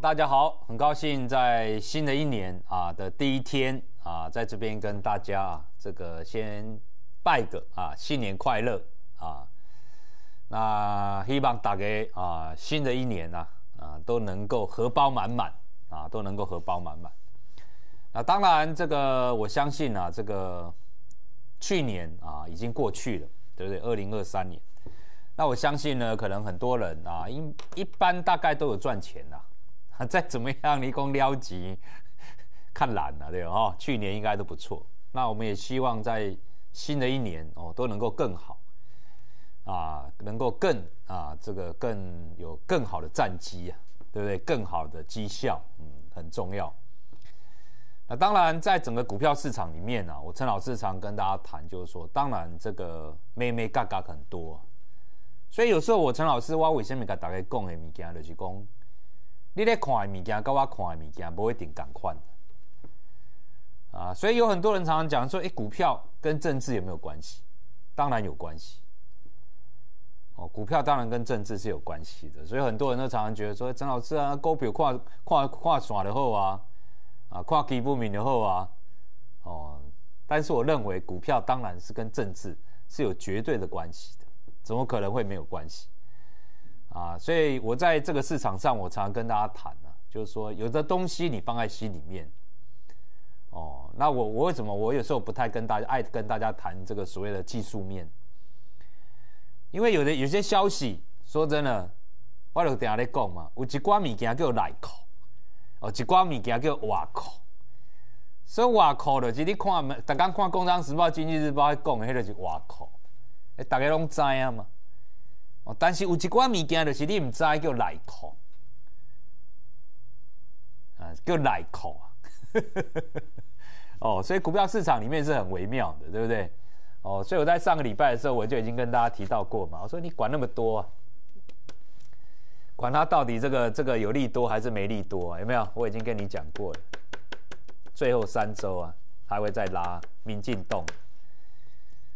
大家好，很高兴在新的一年啊的第一天啊，在这边跟大家啊，这个先拜个啊新年快乐啊。那希望大家啊新的一年呢啊都能够荷包满满啊，都能够荷包满满。那当然，这个我相信啊，这个去年啊已经过去了，对不对？二零二三年。那我相信呢，可能很多人啊，一一般大概都有赚钱的，再怎么样，你光撩级看懒了，对吧？去年应该都不错。那我们也希望在新的一年哦，都能够更好啊，能够更啊，这个更有更好的战绩啊，对不对？更好的绩效，嗯，很重要。那当然，在整个股票市场里面呢，我陈老师常跟大家谈，就是说，当然这个妹妹嘎嘎很多。所以有时候我陈老师，我为什么甲大家讲的物件，就是讲，你咧看的物件，跟我看的物件，不一定共款。啊，所以有很多人常常讲说，哎，股票跟政治有没有关系？当然有关系。哦，股票当然跟政治是有关系的。所以很多人都常常觉得说，陈老师啊，股票跨跨跨耍的好啊，啊，跨基不明的好啊，哦，但是我认为股票当然是跟政治是有绝对的关系的。怎么可能会没有关系啊？所以我在这个市场上，我常常跟大家谈呢，就是说有的东西你放在心里面，哦，那我我为什么我有时候不太跟大家爱跟大家谈这个所谓的技术面？因为有的有些消息，说真的，我就等下在讲嘛，有一寡物件叫内裤，哦，一寡物件叫外裤，所以外裤就是你看，大家看《工商时报》《经济日报》讲的，迄个是外裤。诶，大家拢知啊嘛，哦，但是有一寡物件就是你毋知叫内裤，啊，叫内裤啊，哦，所以股票市场里面是很微妙的，对不对？哦，所以我在上个礼拜的时候，我就已经跟大家提到过嘛，我说你管那么多，管它到底这个这个有利多还是没利多，有没有？我已经跟你讲过了，最后三周啊，还会再拉，民进动。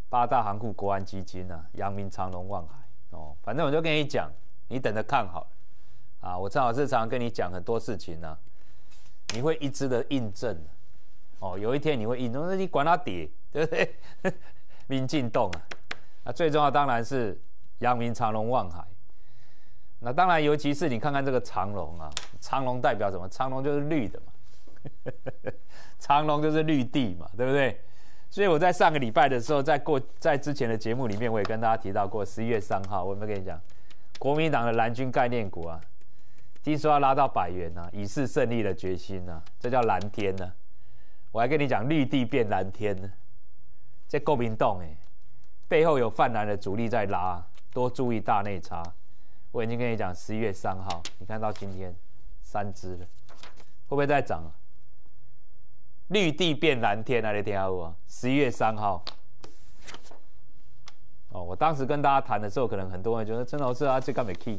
八大行库、国安基金啊，阳明、长隆、望海哦，反正我就跟你讲，你等着看好了啊！我正好日常跟你讲很多事情呢，你会一直的印证哦。有一天你会印证，那你管它跌，对不对？民进动啊，那最重要当然是阳明、长隆、望海。那当然，尤其是你看看这个长隆啊，长隆代表什么？长隆就是绿的嘛，长隆就是绿地嘛，对不对？所以我在上个礼拜的时候，在过在之前的节目里面，我也跟大家提到过，十一月三号，我有没有跟你讲，国民党的蓝军概念股啊，听说要拉到百元呐，以示胜利的决心呐，这叫蓝天呢。我还跟你讲，绿地变蓝天呢，这够民动哎，背后有泛蓝的主力在拉，多注意大内差。我已经跟你讲，十一月三号，你看到今天三只了，会不会再涨啊？绿地变蓝天啊！你听下我，十一月三号。哦，我当时跟大家谈的时候，可能很多人觉得陈老师啊，这个没 key。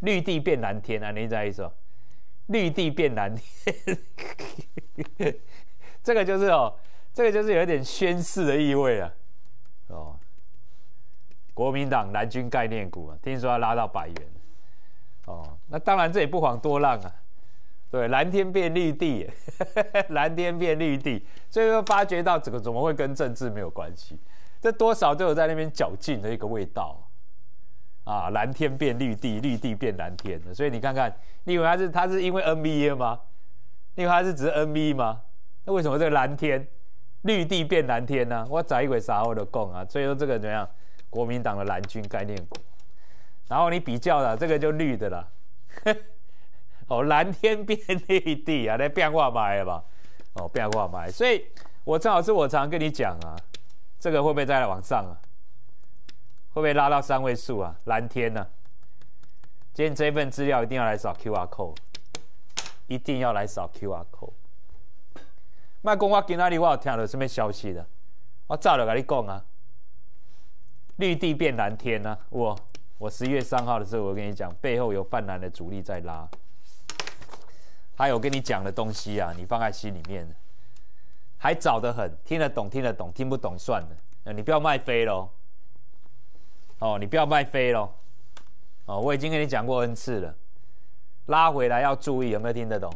绿地变蓝天啊，你在意思？绿地变蓝天，这个就是哦，这个就是有一点宣誓的意味啊。哦，国民党蓝军概念股啊，听说要拉到百元。哦，那当然这也不遑多让啊。对，蓝天变绿地，蓝天变绿地，最后发觉到这个怎么会跟政治没有关系？这多少都有在那边较劲的一个味道啊！蓝天变绿地，绿地变蓝天的，所以你看看，你以为他是他是因为 NBA 吗？你以为他是只是 NBA 吗？那为什么这个蓝天绿地变蓝天呢？我早一回啥我都讲啊！所以说这个怎么样？国民党的蓝军概念股，然后你比较了，这个就绿的了。哦，蓝天变绿地啊，那变化买吧，哦，变化买，所以我正好是我常跟你讲啊，这个会不会再来往上啊？会不会拉到三位数啊？蓝天呢？今天这份资料一定要来扫 Q R code，一定要来扫 Q R code。卖公我今哪里我有听到什么消息的？我早就跟你讲啊，绿地变蓝天啊！我我十一月三号的时候，我跟你讲，背后有泛蓝的主力在拉。还有跟你讲的东西啊，你放在心里面，还早得很，听得懂听得懂，听不懂算了。你不要卖飞喽，哦，你不要卖飞喽，哦，我已经跟你讲过 n 次了，拉回来要注意，有没有听得懂？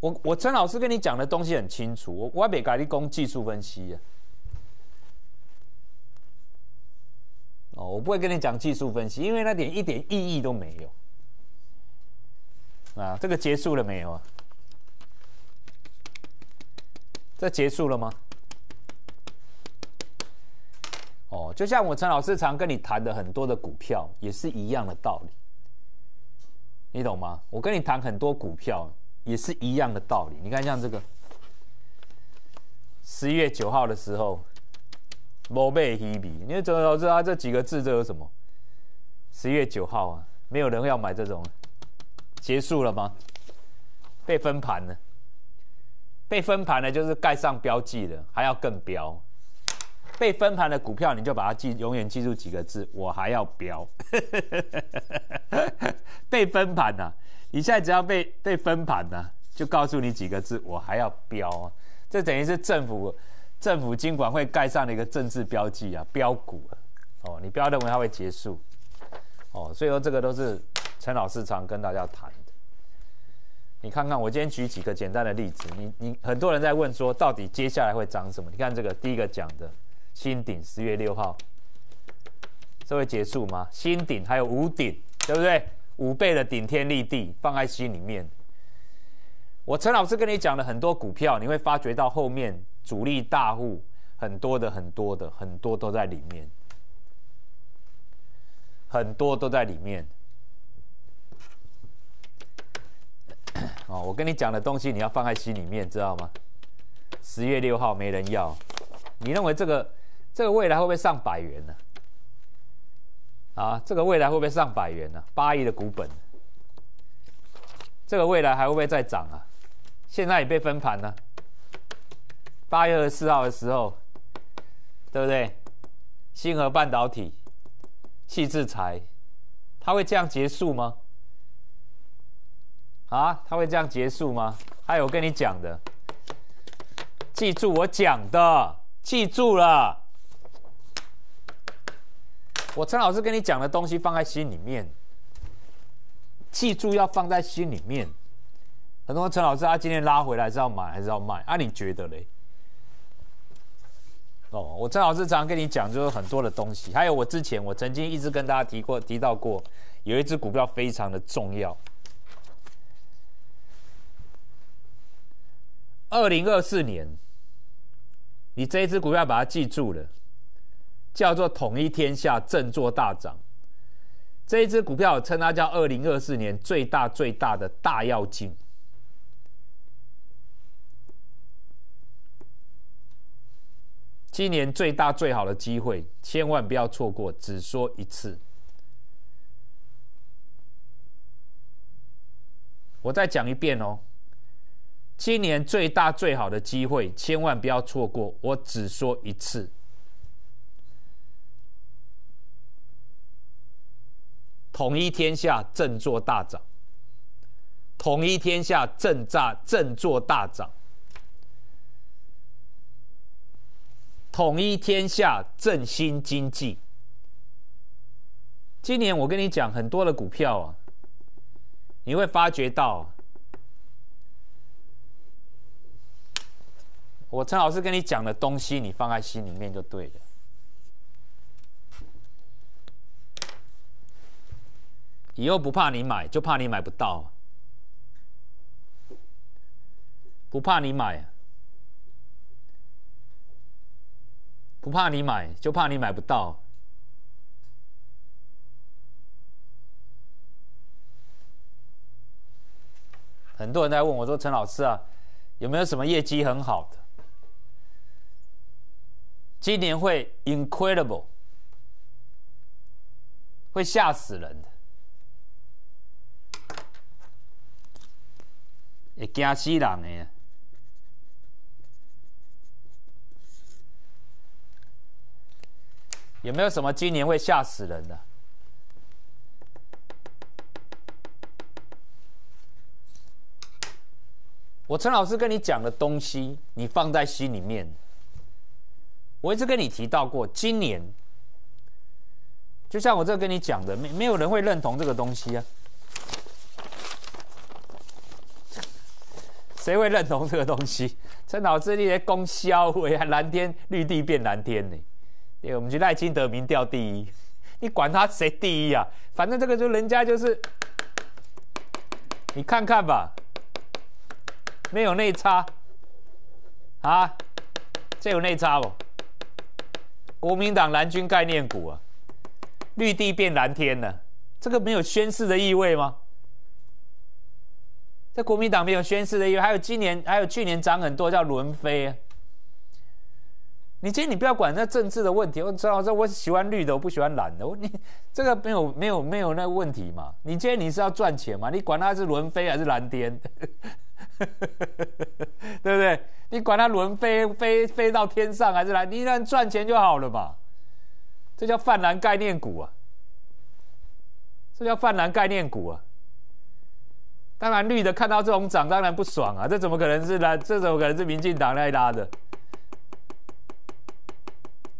我我陈老师跟你讲的东西很清楚，我我别改你攻技术分析啊。哦，我不会跟你讲技术分析，因为那点一点意义都没有。啊，这个结束了没有啊？这结束了吗？哦，就像我陈老师常跟你谈的很多的股票，也是一样的道理，你懂吗？我跟你谈很多股票，也是一样的道理。你看，像这个十一月九号的时候。某被 Hebe，你怎么都知道这几个字这有什么？十一月九号啊，没有人要买这种，结束了吗？被分盘了，被分盘了就是盖上标记了，还要更标。被分盘的股票，你就把它记，永远记住几个字：我还要标。被分盘呐，你现在只要被被分盘呐，就告诉你几个字：我还要标。这等于是政府。政府经管会盖上的一个政治标记啊，标股啊，哦，你不要认为它会结束，哦，所以说这个都是陈老师常跟大家谈的。你看看，我今天举几个简单的例子，你你很多人在问说，到底接下来会涨什么？你看这个第一个讲的新顶，十月六号，这会结束吗？新顶还有五顶，对不对？五倍的顶天立地放在心里面。我陈老师跟你讲了很多股票，你会发觉到后面。主力大户很多的，很多的，很多都在里面，很多都在里面。哦，我跟你讲的东西你要放在心里面，知道吗？十月六号没人要，你认为这个这个未来会不会上百元呢？啊，这个未来会不会上百元呢？八亿的股本，这个未来还会不会再涨啊？现在也被分盘了。八月二十四号的时候，对不对？星河半导体、细制裁，它会这样结束吗？啊，它会这样结束吗？还有我跟你讲的，记住我讲的，记住了。我陈老师跟你讲的东西放在心里面，记住要放在心里面。很多陈老师，他今天拉回来是要买还是要卖？啊，你觉得嘞？哦，我陈老师常跟你讲，就是很多的东西。还有我之前，我曾经一直跟大家提过、提到过，有一只股票非常的重要。二零二四年，你这一只股票把它记住了，叫做统一天下，振作大涨。这一只股票称它叫二零二四年最大最大的大要进。今年最大最好的机会，千万不要错过。只说一次，我再讲一遍哦。今年最大最好的机会，千万不要错过。我只说一次，统一天下，振作大涨；统一天下，振炸振作大涨。统一天下，振兴经济。今年我跟你讲很多的股票啊，你会发觉到，我陈老师跟你讲的东西，你放在心里面就对了。以后不怕你买，就怕你买不到。不怕你买。不怕你买，就怕你买不到。很多人在问我说：“陈老师啊，有没有什么业绩很好的？今年会 incredible，会吓死人的，会惊死人的。”有没有什么今年会吓死人的？我陈老师跟你讲的东西，你放在心里面。我一直跟你提到过，今年就像我这跟你讲的，没没有人会认同这个东西啊。谁会认同这个东西？这脑子里的供销为蓝天绿地变蓝天呢？对，我们去赖清德民调第一，你管他谁第一啊？反正这个就人家就是，你看看吧，没有内差啊？这有内差不？国民党蓝军概念股啊，绿地变蓝天了，这个没有宣誓的意味吗？在国民党没有宣誓的，意味还有今年，还有去年涨很多，叫轮飞。你今天你不要管那政治的问题，我知道这我喜欢绿的，我不喜欢蓝的。我你这个没有没有没有那个问题嘛？你今天你是要赚钱嘛？你管它是轮飞还是蓝天，对不对？你管它轮飞飞飞到天上还是蓝，你让赚钱就好了嘛？这叫泛蓝概念股啊，这叫泛蓝概念股啊。当然，绿的看到这种涨，当然不爽啊！这怎么可能是蓝？这怎么可能是民进党来拉的？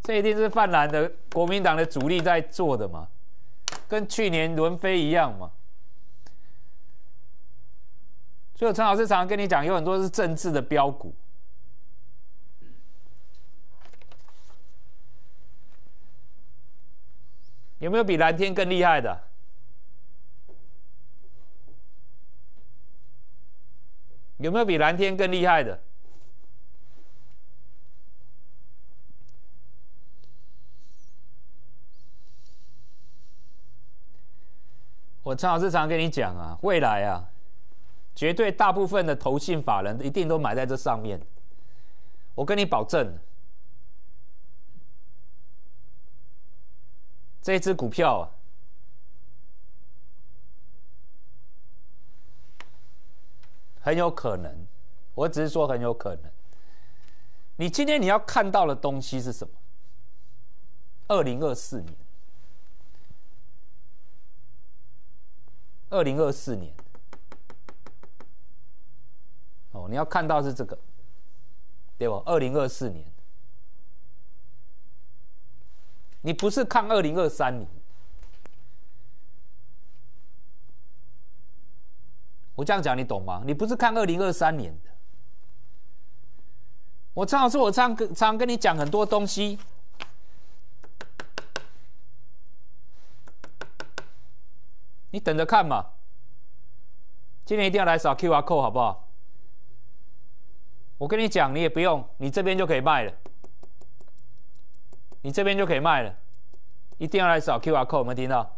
这一定是泛蓝的国民党的主力在做的嘛？跟去年轮飞一样嘛？所以陈老师常常跟你讲，有很多是政治的标股，有没有比蓝天更厉害的？有没有比蓝天更厉害的？我陈老师常跟你讲啊，未来啊，绝对大部分的投信法人一定都买在这上面。我跟你保证，这支股票。很有可能，我只是说很有可能。你今天你要看到的东西是什么？二零二四年，二零二四年，哦，你要看到是这个，对吧？二零二四年，你不是看二零二三年。我这样讲你懂吗？你不是看二零二三年的。我常常说，我常常跟你讲很多东西，你等着看嘛。今年一定要来扫 Q R code 好不好？我跟你讲，你也不用，你这边就可以卖了，你这边就可以卖了，一定要来扫 Q R code，有没有听到？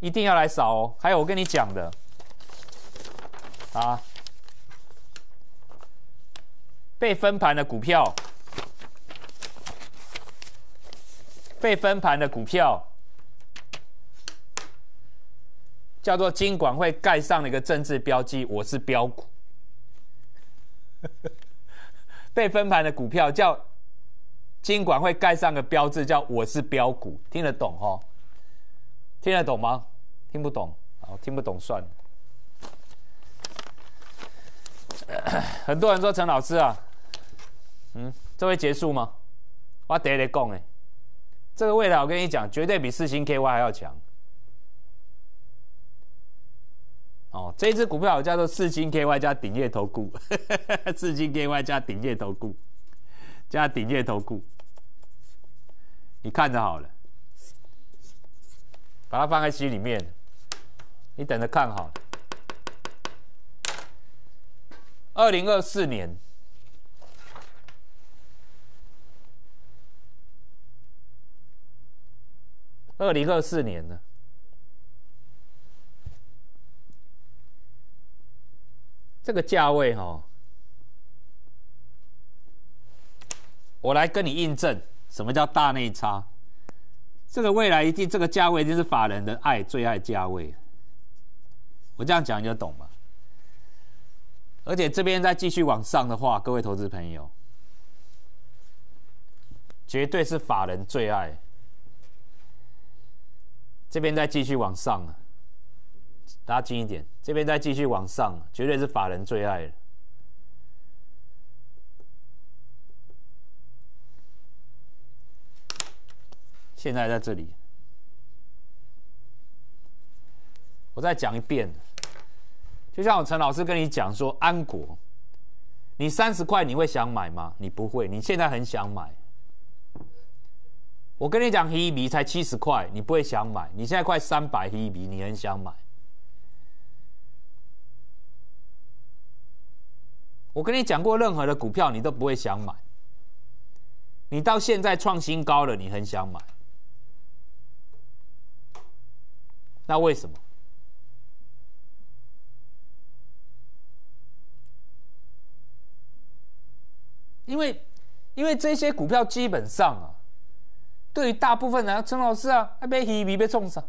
一定要来扫哦。还有我跟你讲的。啊，被分盘的股票，被分盘的股票叫做金管会盖上了一个政治标记，我是标股。被分盘的股票叫金管会盖上个标志，叫我是标股，听得懂哈？听得懂吗？听不懂，好，听不懂算了。很多人说陈老师啊，嗯，这会结束吗？我得得讲哎，这个未来我跟你讲，绝对比四星 KY 还要强。哦，这只股票叫做四金 KY 加顶业投顾，四金 KY 加顶业投顾，加顶业投顾，你看着好了，把它放在心里面，你等着看好了。二零二四年，二零二四年呢？这个价位哈，我来跟你印证什么叫大内差。这个未来一定，这个价位一定是法人的爱最爱价位。我这样讲你就懂了。而且这边再继续往上的话，各位投资朋友，绝对是法人最爱。这边再继续往上了，大家近一点。这边再继续往上，绝对是法人最爱的。现在在这里。我再讲一遍，就像我陈老师跟你讲说，安国，你三十块你会想买吗？你不会，你现在很想买。我跟你讲，黑米才七十块，你不会想买。你现在快三百黑米，你很想买。我跟你讲过，任何的股票你都不会想买。你到现在创新高了，你很想买。那为什么？因为，因为这些股票基本上啊，对于大部分人，陈老师啊，还买稀米要创啥？啊，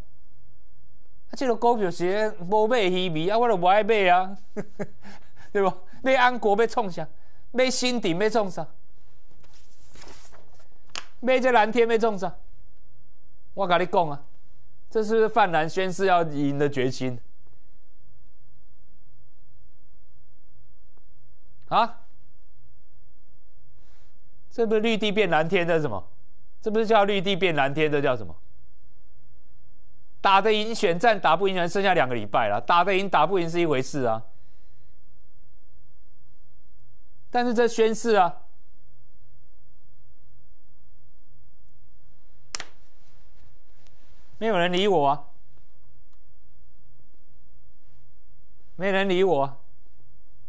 这个股票是无买稀米啊，我都不爱买啊，对不？买安国要创啥？买新鼎要创啥？买这蓝天要创啥？我跟你讲啊，这是泛蓝宣誓要赢的决心啊！这不是绿地变蓝天的什么？这不是叫绿地变蓝天的叫什么？打得赢选战，打不赢还剩下两个礼拜了。打得赢打不赢是一回事啊，但是这宣誓啊，没有人理我啊，没人理我，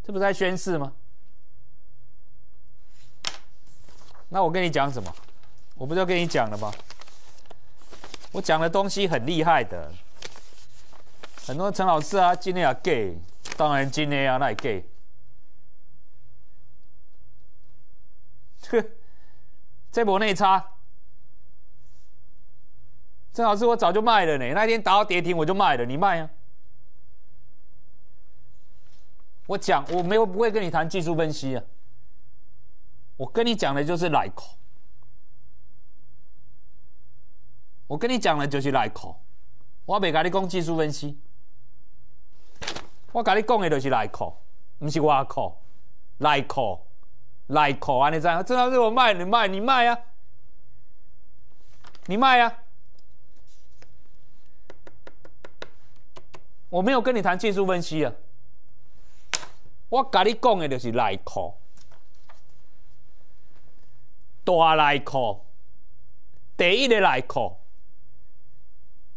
这不是在宣誓吗？那我跟你讲什么？我不是跟你讲了吗？我讲的东西很厉害的，很多陈老师啊，今天也 gay，当然今天啊，那 gay。这波内差，陈老师我早就卖了呢，那天打到跌停我就卖了，你卖啊？我讲我没有不会跟你谈技术分析啊。我跟你讲的就是来口，我跟你讲的就是来口，我没跟你讲技术分析，我跟你讲的就是来口，不是外口，来口，来口啊！你知道？正好是我卖，你卖，你卖啊，你卖啊！我没有跟你谈技术分析啊，我跟你讲的就是来口。大来口，第一的来口。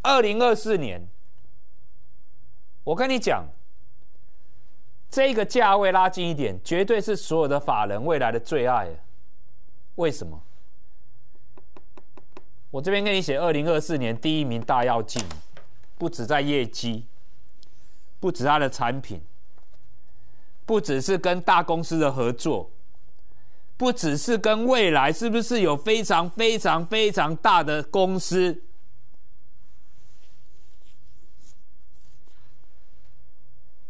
二零二四年，我跟你讲，这个价位拉近一点，绝对是所有的法人未来的最爱。为什么？我这边跟你写，二零二四年第一名大要进，不止在业绩，不止它的产品，不只是跟大公司的合作。不只是跟未来，是不是有非常非常非常大的公司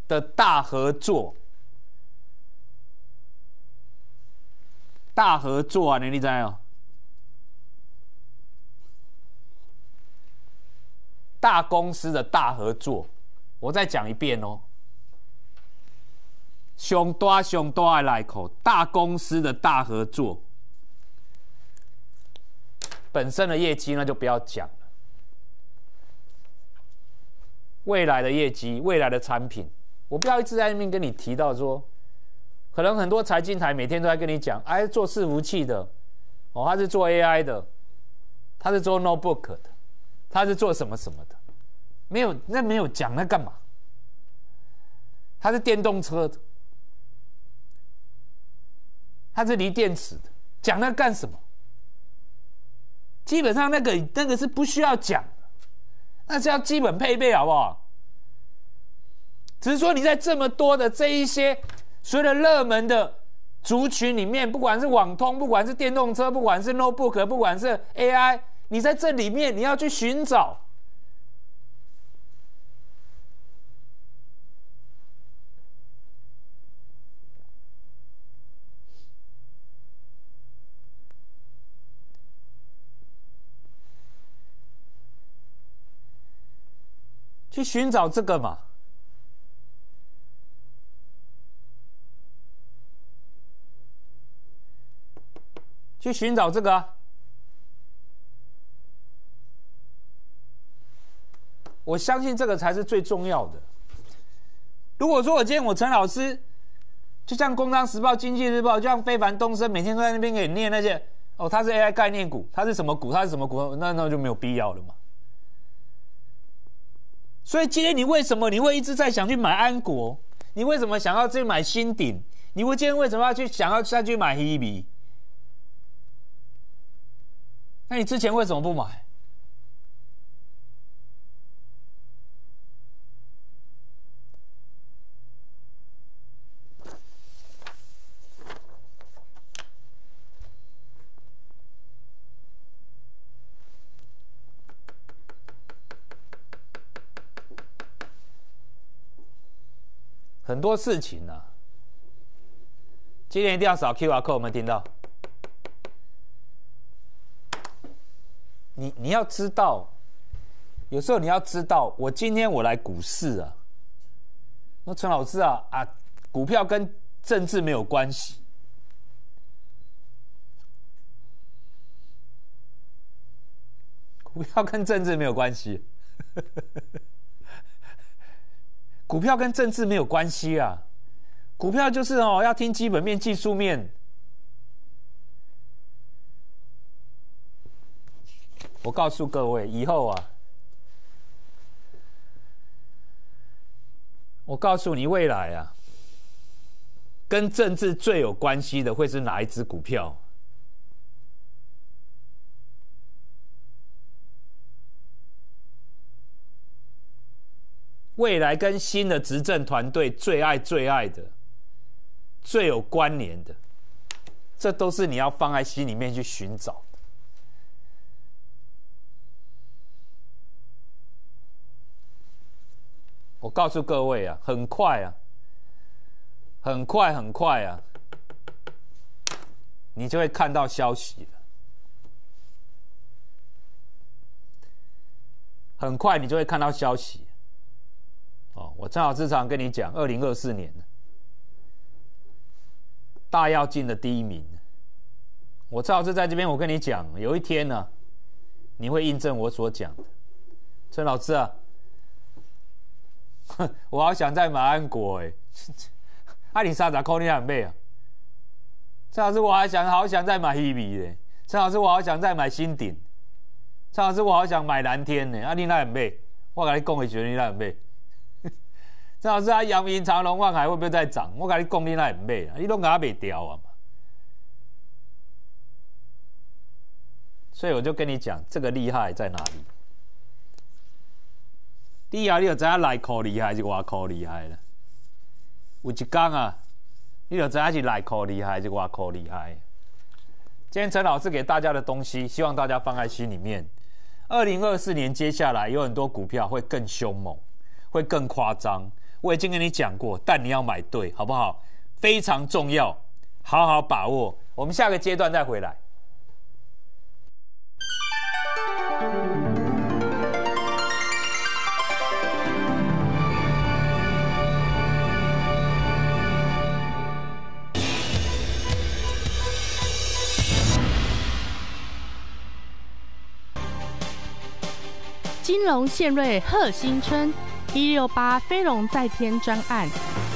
的大合作？大合作啊，你知哦？大公司的大合作，我再讲一遍哦。上大上大的来口，大公司的大合作，本身的业绩那就不要讲了。未来的业绩，未来的产品，我不要一直在那边跟你提到说，可能很多财经台每天都在跟你讲，哎，做伺服器的，哦，他是做 AI 的，他是做 notebook 的，他是做什么什么的，没有，那没有讲那干嘛？他是电动车的。他是锂电池的，讲那干什么？基本上那个那个是不需要讲的，那是要基本配备，好不好？只是说你在这么多的这一些所有的热门的族群里面，不管是网通，不管是电动车，不管是 notebook，不管是 AI，你在这里面你要去寻找。去寻找这个嘛，去寻找这个，我相信这个才是最重要的。如果说我今天我陈老师，就像《工商时报》《经济日报》，就像非凡东升，每天都在那边给你念那些哦，它是 AI 概念股，它是什么股，它是什么股，那那就没有必要了嘛。所以今天你为什么你会一直在想去买安国？你为什么想要去买新鼎？你会今天为什么要去想要再去买 Hebe？那你之前为什么不买？很多事情呢，今天一定要扫 Q R code，我们听到。你你要知道，有时候你要知道，我今天我来股市啊，那陈老师啊啊，股票跟政治没有关系，股票跟政治没有关系。股票跟政治没有关系啊，股票就是哦，要听基本面、技术面。我告诉各位，以后啊，我告诉你，未来啊，跟政治最有关系的会是哪一只股票？未来跟新的执政团队最爱最爱的、最有关联的，这都是你要放在心里面去寻找我告诉各位啊，很快啊，很快很快啊，你就会看到消息了。很快你就会看到消息。哦，我正好时常跟你讲，二零二四年大要进的第一名。我正好是在这边，我跟你讲，有一天呢，你会印证我所讲的。陈老师啊，我好想再买安国哎，阿里沙达扣你两倍啊。陈老师，我还想好想再买 Hebe 嘞。陈老师，我好想再买新鼎。陈老师，我好想买蓝天呢。阿你那两倍，我跟你讲，会觉得你那两倍。陈老师，啊，阳明、长隆、万海会不会再涨？我跟你讲，你那很美啊，你都拿不掉啊嘛。所以我就跟你讲，这个厉害在哪里？第一，你就知影内裤厉害还是外裤厉害了。有一讲啊，你就知影是内裤厉害还是外裤厉害。今天陈老师给大家的东西，希望大家放在心里面。二零二四年接下来有很多股票会更凶猛，会更夸张。我已经跟你讲过，但你要买对，好不好？非常重要，好好把握。我们下个阶段再回来。金融献瑞贺新春。一六八飞龙在天专案，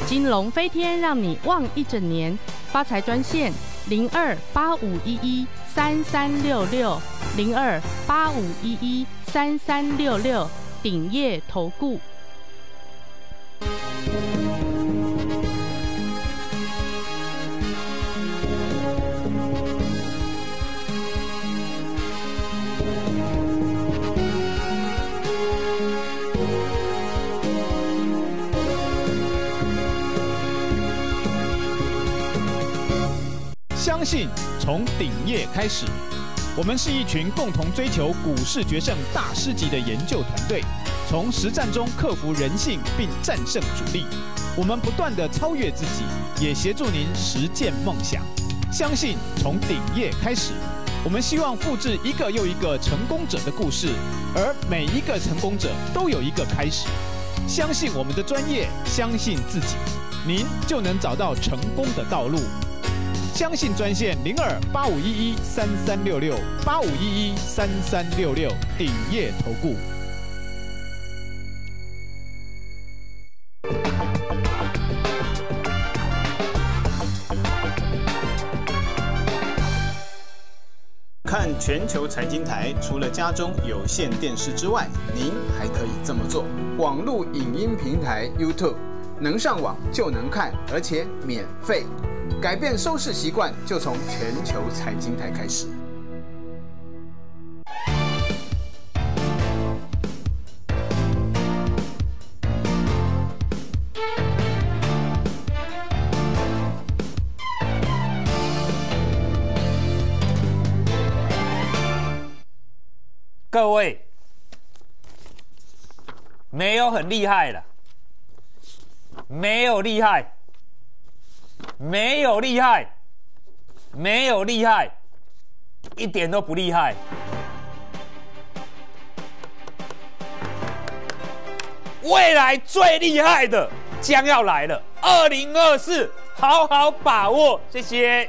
金龙飞天，让你旺一整年。发财专线零二八五一一三三六六零二八五一一三三六六鼎业投顾。从顶业开始，我们是一群共同追求股市决胜大师级的研究团队，从实战中克服人性并战胜主力。我们不断的超越自己，也协助您实践梦想。相信从顶业开始，我们希望复制一个又一个成功者的故事，而每一个成功者都有一个开始。相信我们的专业，相信自己，您就能找到成功的道路。相信专线零二八五一一三三六六八五一一三三六六鼎业投顾。看全球财经台，除了家中有线电视之外，您还可以这么做：网络影音平台 YouTube，能上网就能看，而且免费。改变收视习惯，就从全球财经台开始。各位，没有很厉害了，没有厉害，没有厉害，没有厉害，一点都不厉害。未来最厉害的将要来了，二零二四，好好把握，谢谢。